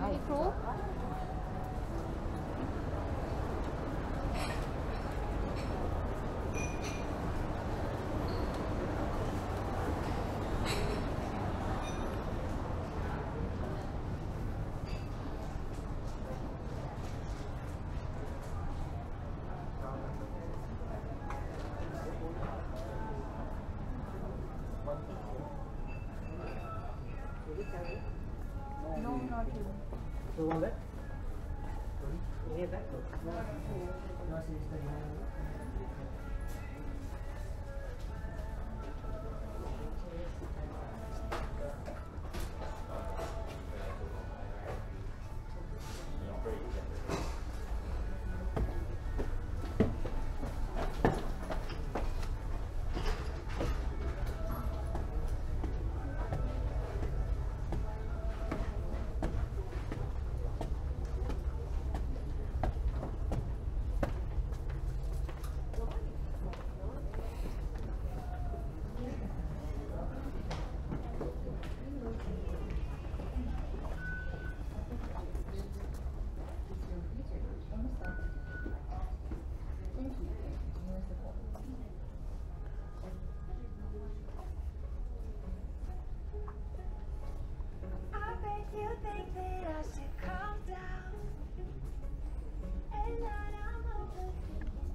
아, 이 프로.